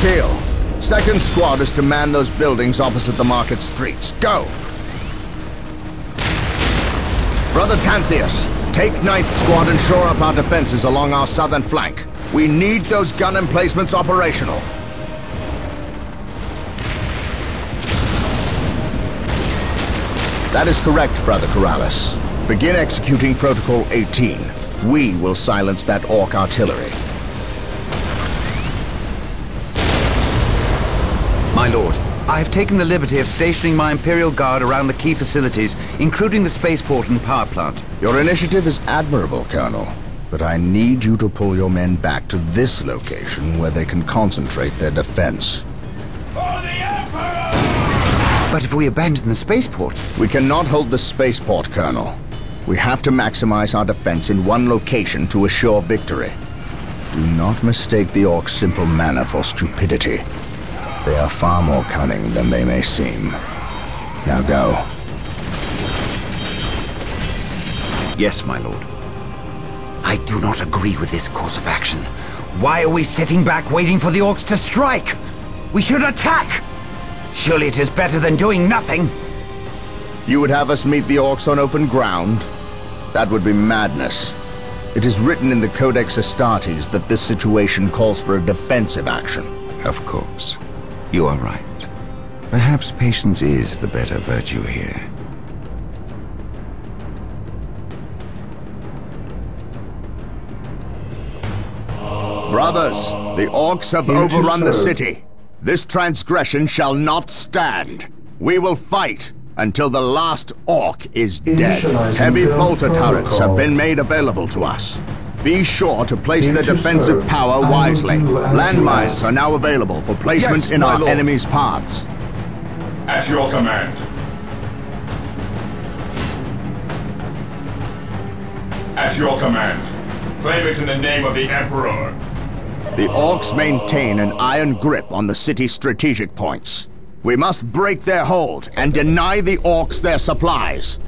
Teal, second squad is to man those buildings opposite the market streets. Go! Brother Tantheus, take ninth squad and shore up our defenses along our southern flank. We need those gun emplacements operational. That is correct, Brother Keralis. Begin executing Protocol 18. We will silence that Ork artillery. My lord, I have taken the liberty of stationing my Imperial Guard around the key facilities, including the spaceport and power plant. Your initiative is admirable, Colonel. But I need you to pull your men back to this location where they can concentrate their defense. The But if we abandon the spaceport... We cannot hold the spaceport, Colonel. We have to maximize our defense in one location to assure victory. Do not mistake the Orks' simple manner for stupidity. They are far more cunning than they may seem. Now go. Yes, my lord. I do not agree with this course of action. Why are we sitting back waiting for the Orks to strike? We should attack! Surely it is better than doing nothing. You would have us meet the Orks on open ground? That would be madness. It is written in the Codex Astartes that this situation calls for a defensive action. Of course. You are right. Perhaps patience is the better virtue here. Brothers, the Orks have overrun the city. This transgression shall not stand. We will fight until the last Ork is dead. Heavy bolter turrets have been made available to us. Be sure to place their defensive power wisely. Landmines are now available for placement Yes, in our lord. enemy's paths. At your command. At your command. Claim it in the name of the Emperor. The Orks maintain an iron grip on the city's strategic points. We must break their hold and deny the Orks their supplies.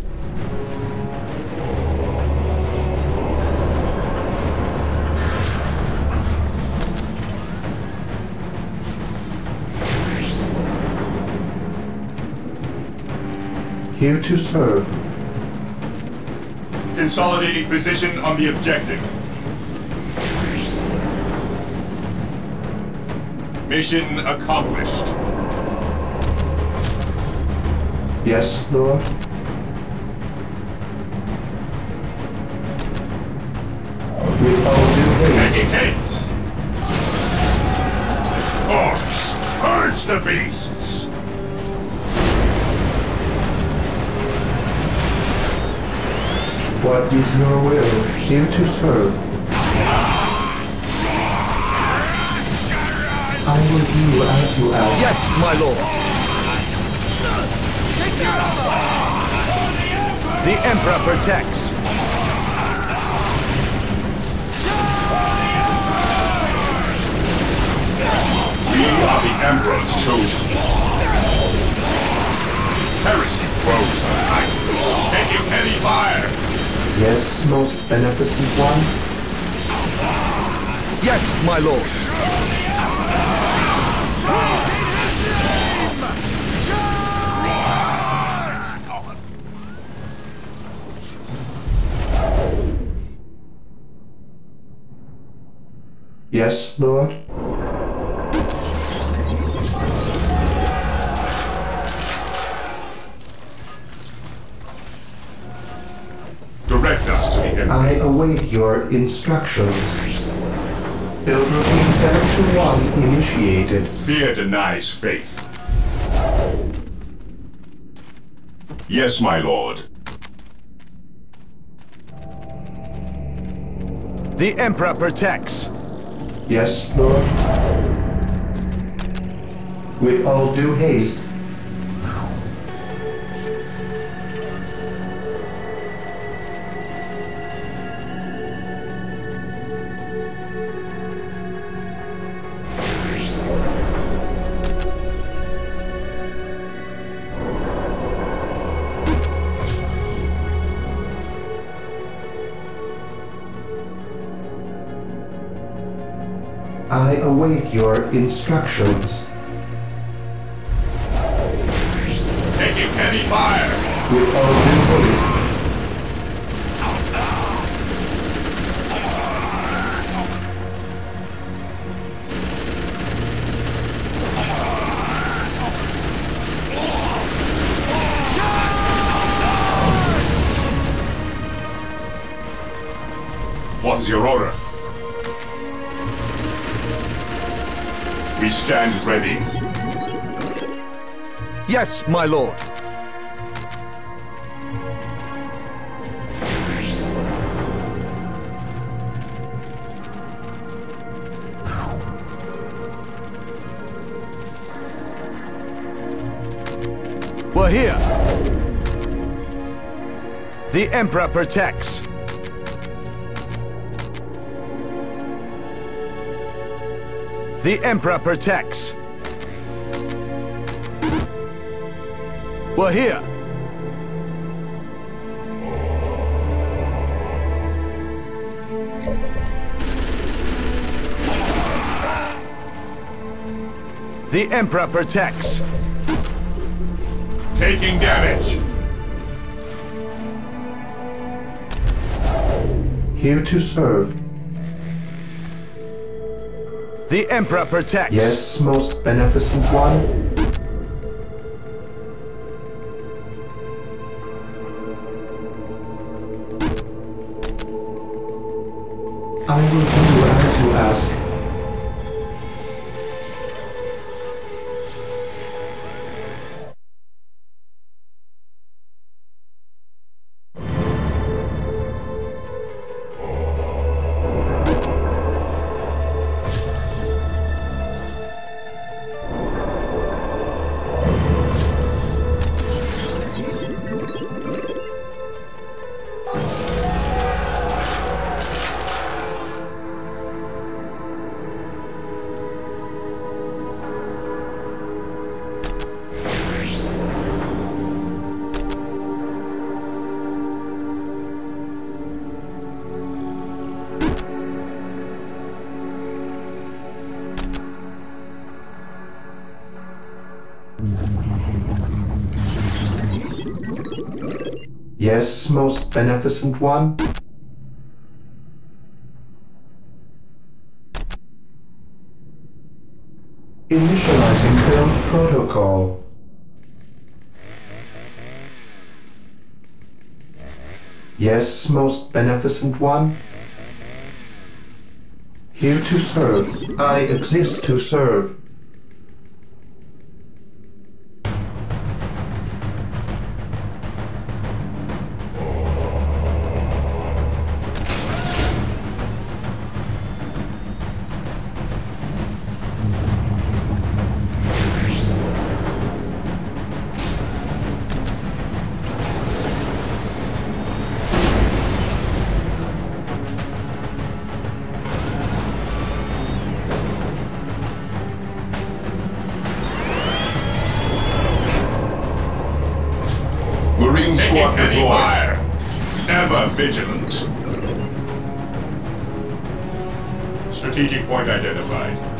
Here to serve. Consolidating position on the objective. Mission accomplished. Yes, Lord? All due haste. Taking heads. Orks, purge the beasts. What is your will? Here to serve. I will do as you ask. Yes, my lord. The Emperor protects. We are the Emperor's chosen. Yes, most beneficent one. Yes, my lord. Yes, Lord? Await your instructions. Build routine 721 initiated. Fear denies faith. Yes, my lord. The Emperor protects. Yes, Lord? With all due haste. Await your instructions. My lord. We're here. The Emperor protects. The Emperor protects. We're here. The Emperor protects. Taking damage. Here to serve. The Emperor protects. Yes, most beneficent one. Yes, most beneficent one. Initializing build protocol. Yes, most beneficent one. Here to serve. I exist to serve. Fire. Ever vigilant. Strategic point identified.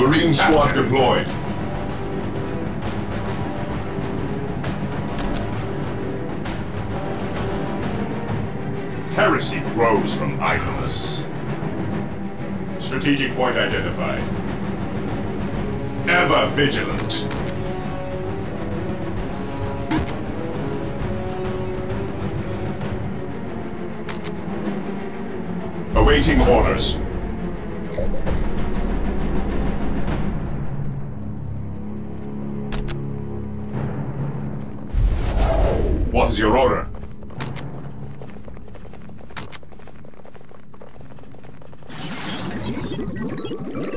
Marine squad deployed. Heresy grows from idleness. Strategic point identified. Ever vigilant. Awaiting orders. Your order?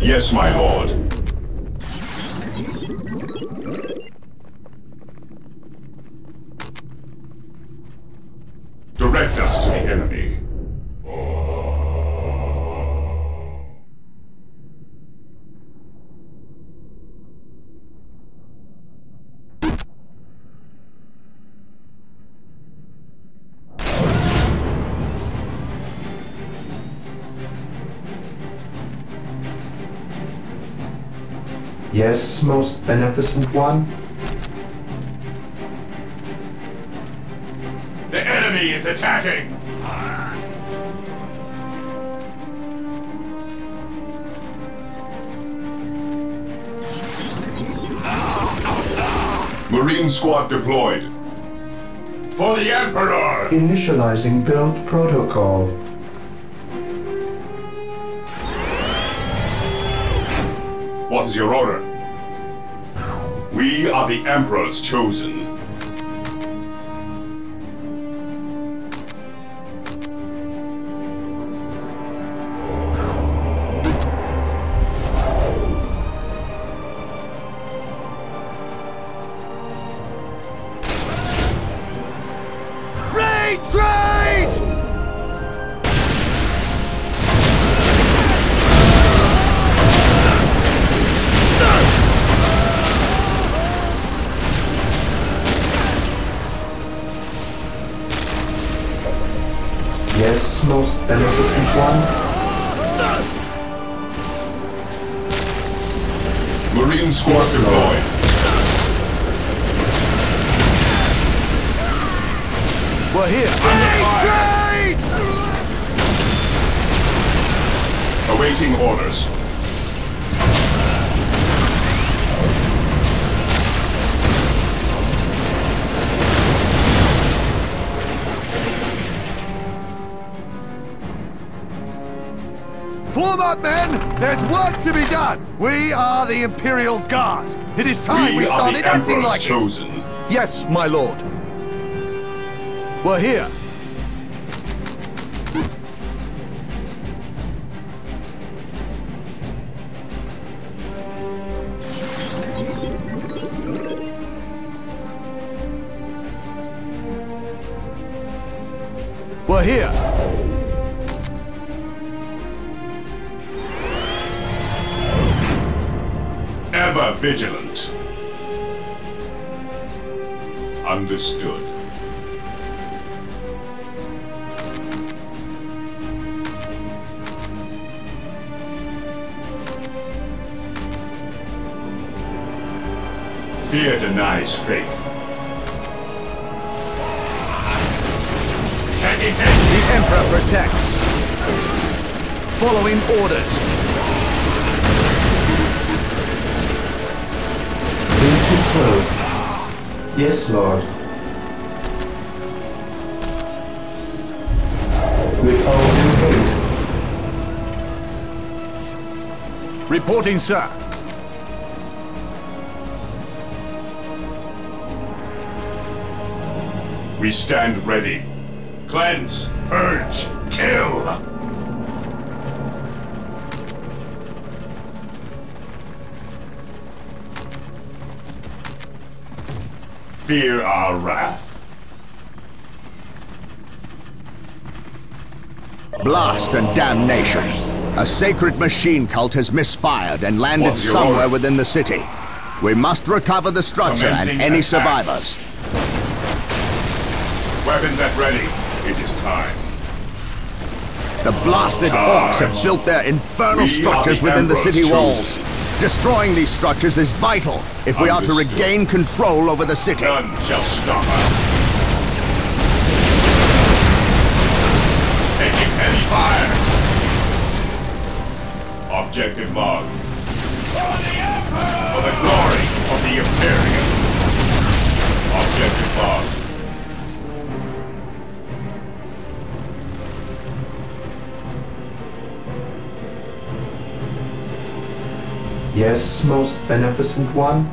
Yes, my lord. Yes, most beneficent one? The enemy is attacking! Marine squad deployed. For the Emperor! Initializing build protocol. What is your order? We are the Emperor's chosen. Yes, most beneficent one? Marine squad Yes, deployed. We're here. Retreat! Awaiting orders. Form up, men! There's work to be done! We are the Imperial Guard. It is time we, we started acting like chosen. it. Yes, my lord. We're here. Fear denies faith. Taking The. Emperor protects. Following orders. Being too slow. Yes, Lord. With all due haste. Reporting, sir. We stand ready. Cleanse, purge, kill. Fear our wrath. Blast and damnation. A sacred machine cult has misfired and landed somewhere order? within the city. We must recover the structure and any attack. survivors. Weapons at ready. It is time. The blasted orks have built their infernal We structures the within the city walls. Destroying these structures is vital if we are to regain control over the city. None shall stop us. Taking heavy fire. Objective log. For the glory of the Imperium. Objective log. Yes, most beneficent one?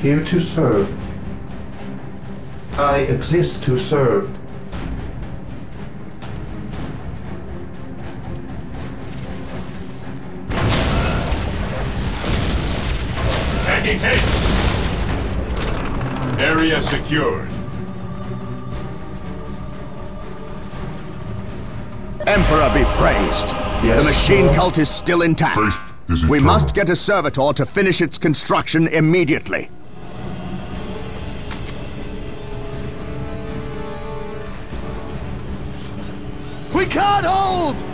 Here to serve. I exist to serve. Area secured. Emperor be praised. Yes, the machine Lord. cult is still intact. Faith is we must get a servitor to finish its construction immediately. We can't hold!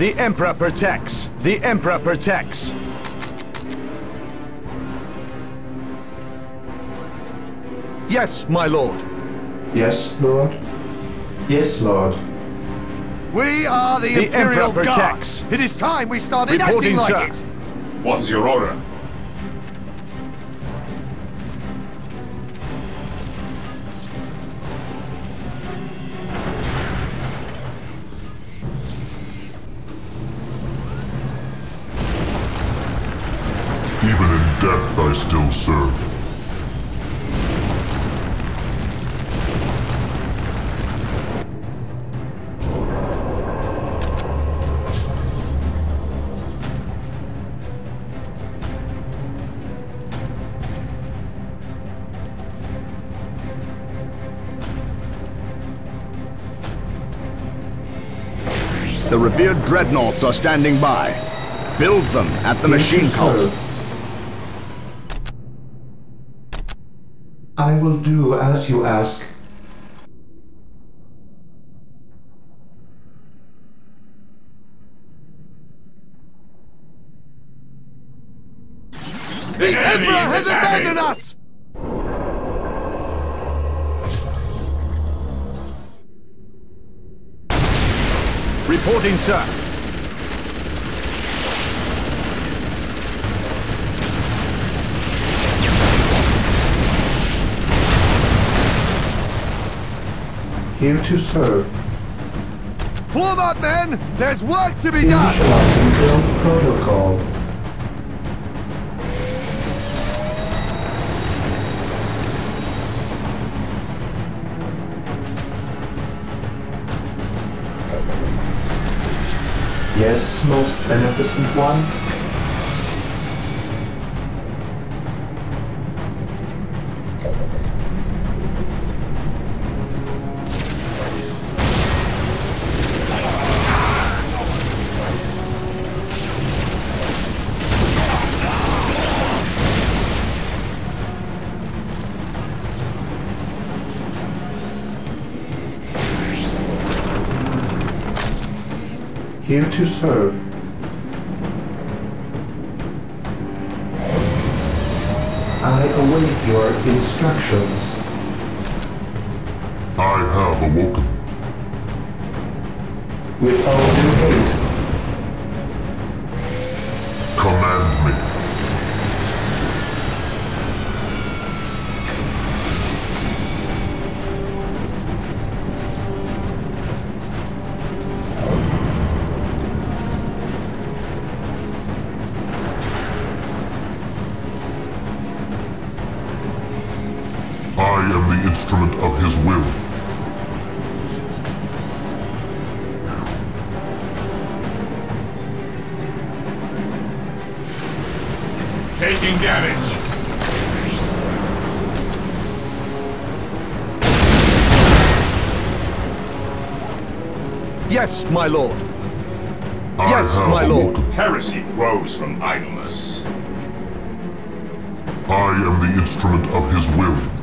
The Emperor protects! The Emperor protects! Yes, my lord. Yes, Lord? Yes, Lord. We are the, The Imperial Emperor Guard. It is time we started Reporting, acting like sir. it. What is your order? Serve. The revered dreadnoughts are standing by. Build them at the machine cult. Will do as you ask. The enemy Emperor has is attacking. abandoned us! Reporting, sir. Here to serve. Form up, men! There's work to be done! Initializing build protocol. Yes, most beneficent one. Here to serve. I await your instructions. I have awoken. With Taking damage. Yes, my lord. I Yes, my lord. Heresy grows from idleness. I am the instrument of his will.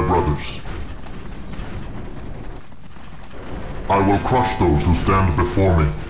my brothers. I will crush those who stand before me.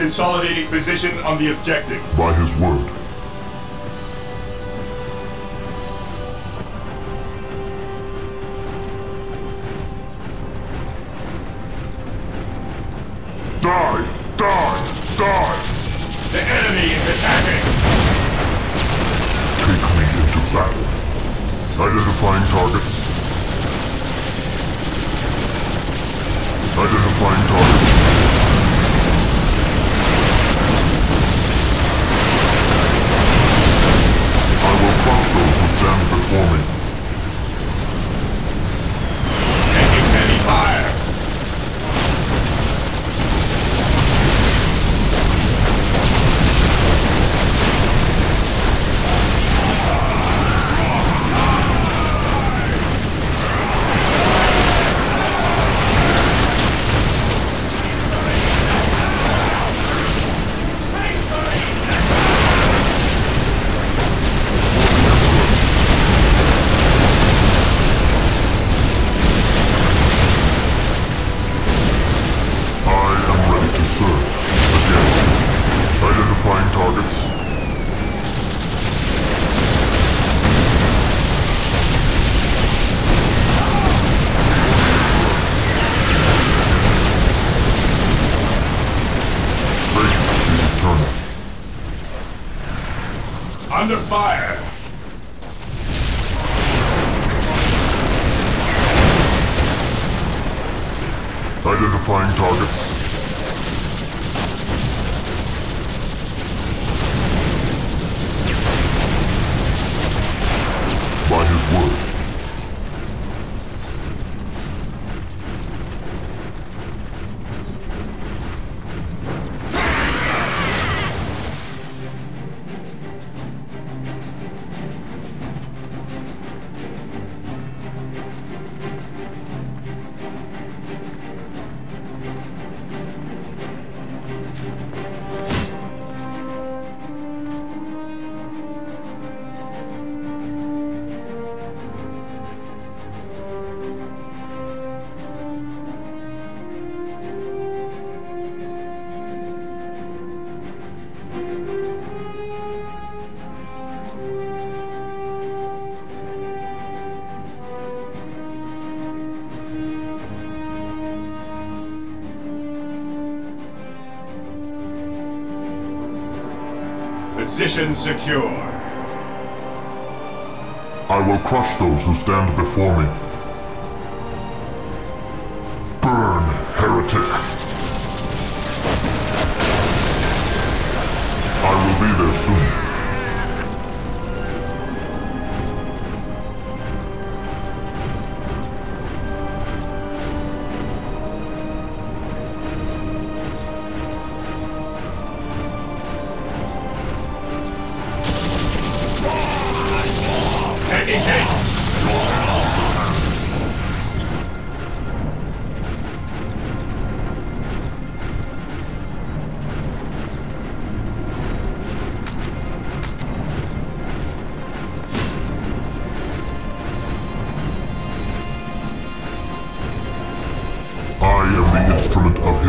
consolidating position on the objective. By his word, fire! Identifying targets. Position secure. I will crush those who stand before me.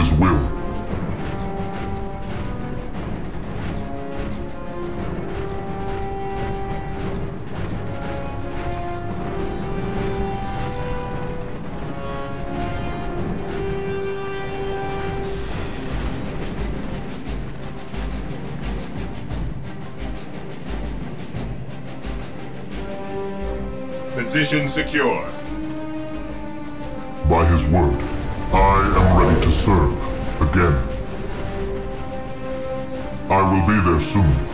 his will. Position secure. By his word, to serve again. I will be there soon.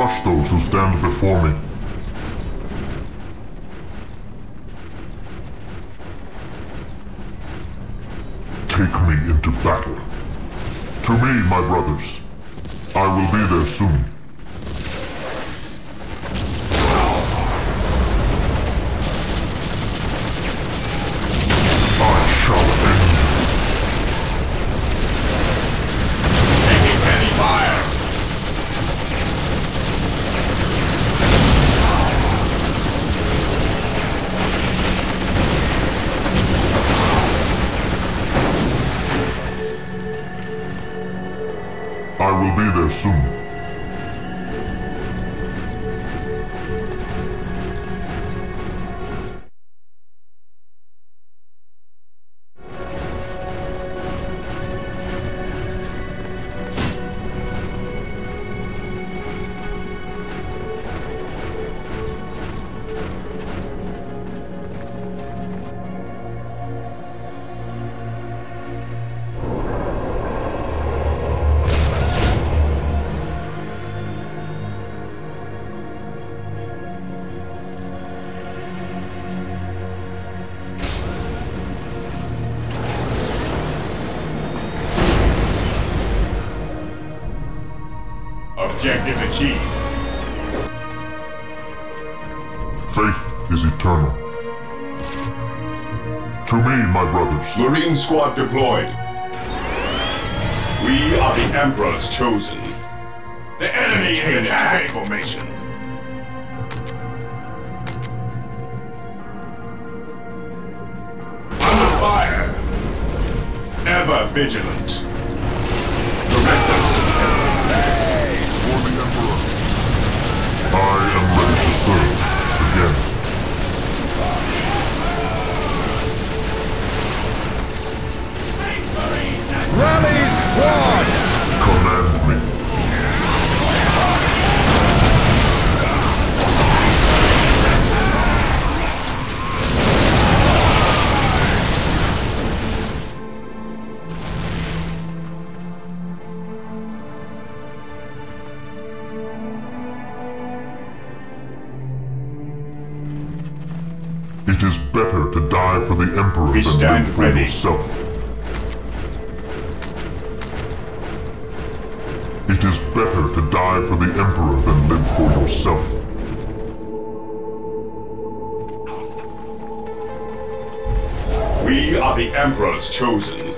Crush those who stand before me. Soon. Marine squad deployed. We are the Emperor's chosen. The enemy is in attack formation. Under fire. Ever vigilant. Squad! Command me. It is better to die for the Emperor We than live for ready. yourself. Better to die for the Emperor than live for yourself. We are the Emperor's chosen.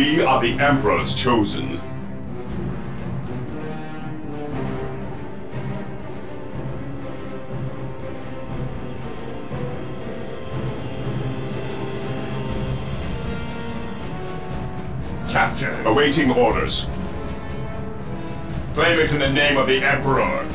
We are the Emperor's chosen. Capture. Awaiting orders. Claim it in the name of the Emperor.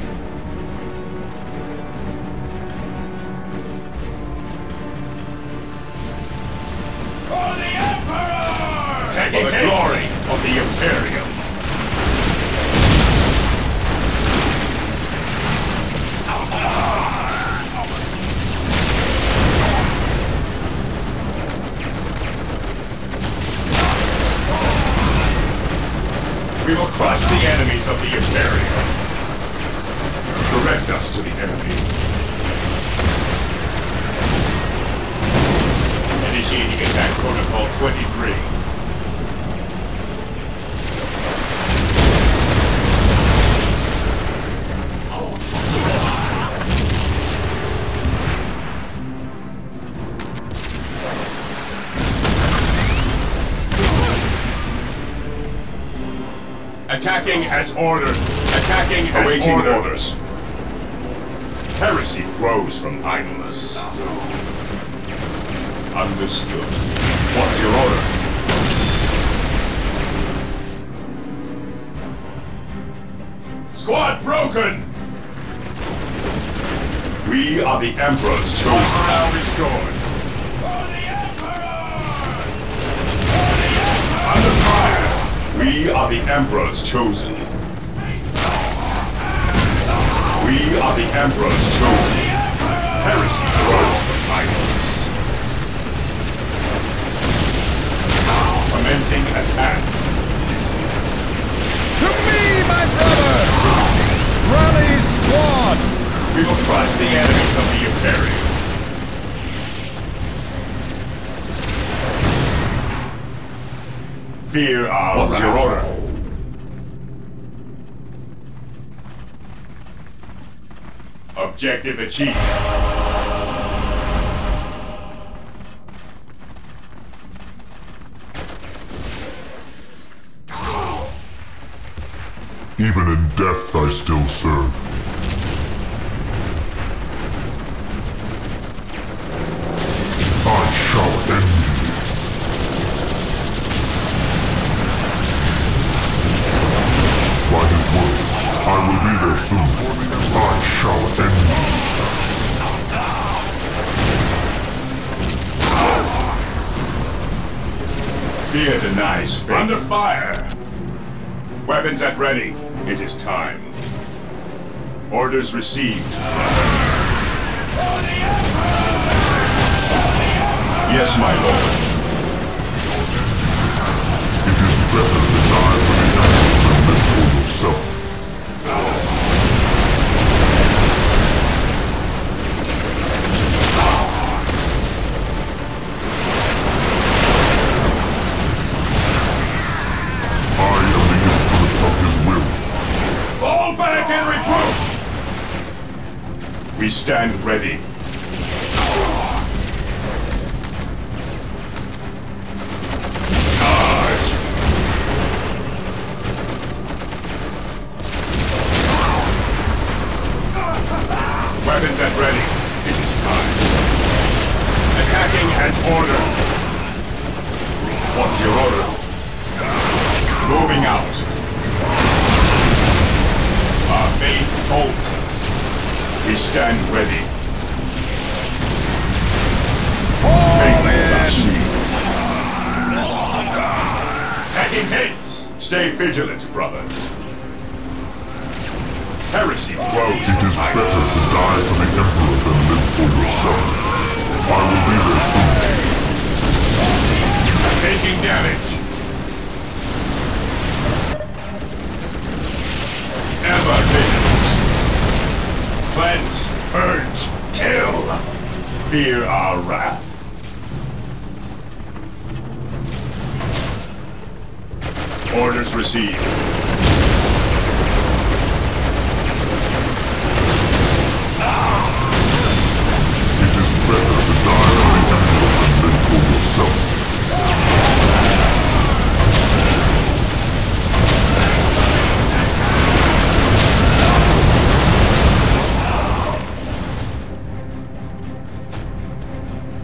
Attacking as ordered. Attacking as Awaiting ordered. orders. Heresy grows from idleness. Understood. What's your order? Squad broken! We are the Emperor's chosen. Now restored. We are the Emperor's chosen. We are the Emperor's chosen. Heresy grows from idleness. Commencing attack. To me, my brother! Rally squad! We will crush the enemies of the Imperium. Fear our What's your order? Objective achieved. Even in death I still serve. Ready. It is time. Orders received. Yes, my lord. It is better to die for the Emperor than live We stand ready. Orders received. It is better to die the evil than for yourself.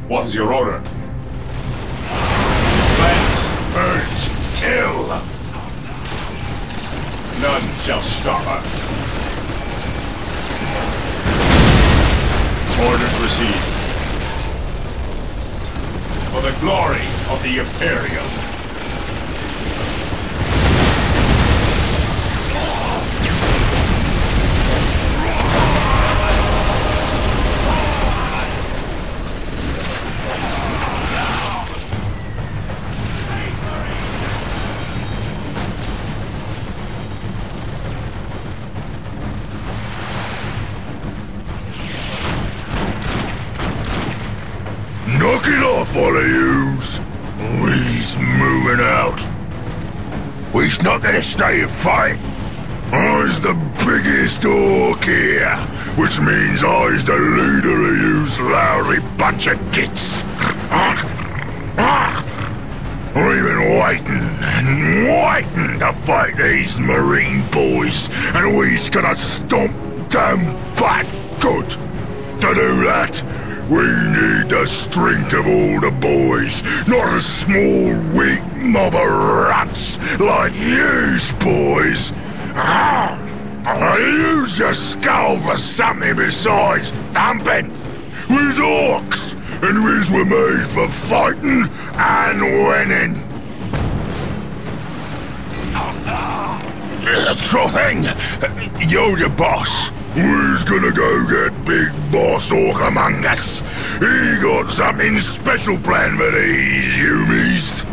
What is your order? Moving out. We's not gonna stay and fight. I's the biggest ork here, which means I's the leader of yous lousy bunch of gits. We've been waiting and waiting to fight these marine boys, and we's gonna stomp them back good. To do that, we need the strength of all the boys, not a small, weak mob of rats like yous boys. Ah, use your skull for something besides thumping. We's orks, and we's were made for fighting and winning. Sure thing. You're the boss. We's gonna go get Big Boss Ork among us. He got something special planned for these humies.